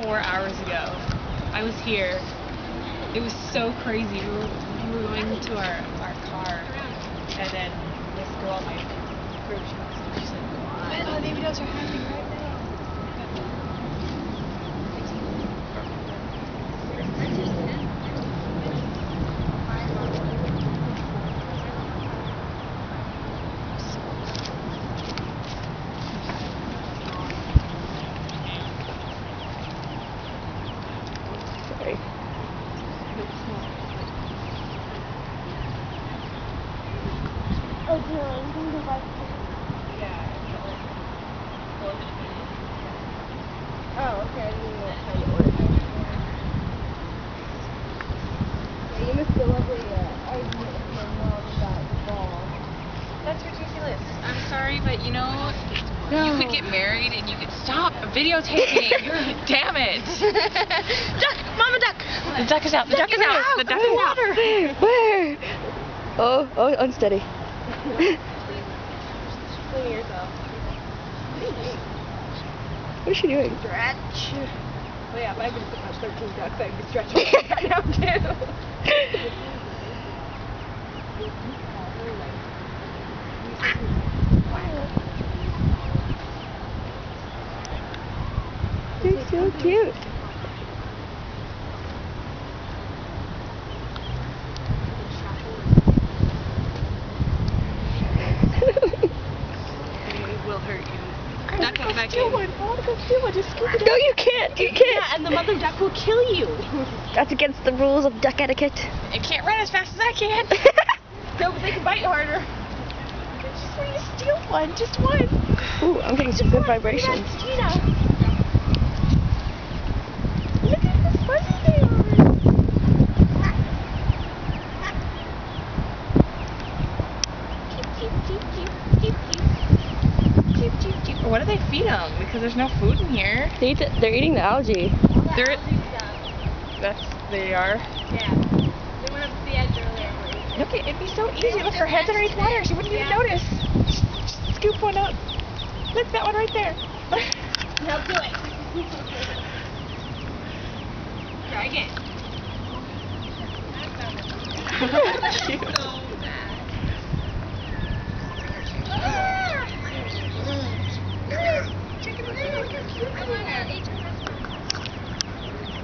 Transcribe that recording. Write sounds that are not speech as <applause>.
four hours ago. I was here. It was so crazy. We were, we were going to our, our car, and then this girl, my group, she was she's like, "What? Oh, baby dogs are happening right now." Oh, no, okay. I didn't know what order. Yeah, you missed the lovely uh, argument with my mom about the ball. That's ridiculous. I'm sorry, but you know, you could get married and you could stop videotaping. Damn it. duck! Mama duck! The duck is out. The duck duck is out. The duck is out. Where? Oh, oh, unsteady. Swing yourself. What is she doing? Stretch. Oh yeah, but I'm put my 13 ducks. I'd be stretching right <laughs> now too. You're so cute. It will hurt you. Duck Go it back steal in. one. I wanna go steal one. Just scoop it No, you can't. You can't. Yeah, and the mother duck will kill you. <laughs> That's against the rules of duck etiquette. It can't run as fast as I can. <laughs> no, but they can bite harder. Just want to steal one. Just one. Ooh, I'm getting some good vibrations. What do they feed them? Because there's no food in here. They eat the, they're eating the algae. The They're, Algae that's, they are. Yeah. They went up to the edge earlier. Look, it, it'd be so easy. Look, her head's underneath water. She wouldn't yeah. even notice. Just just scoop one up. Look, that one right there. <laughs> Now do it. <laughs> Try again. <laughs> Cute.